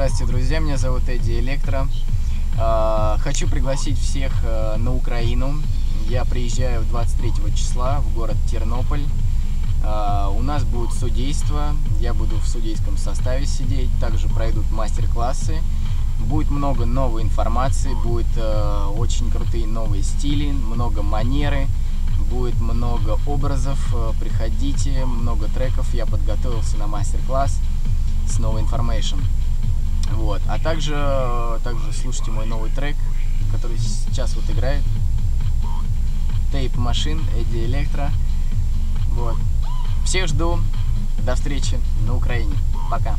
Здравствуйте, друзья, меня зовут Эдди Электро. А, хочу пригласить всех э, на Украину. Я приезжаю 23 числа в город Тернополь. А, у нас будет судейство, я буду в судейском составе сидеть, также пройдут мастер-классы. Будет много новой информации, будет э, очень крутые новые стили, много манеры, будет много образов. Э, приходите, много треков. Я подготовился на мастер-класс с новой information. Вот. А также, также слушайте мой новый трек, который сейчас вот играет. Тейп машин, Эдди Электро. Вот. Всех жду. До встречи на Украине. Пока.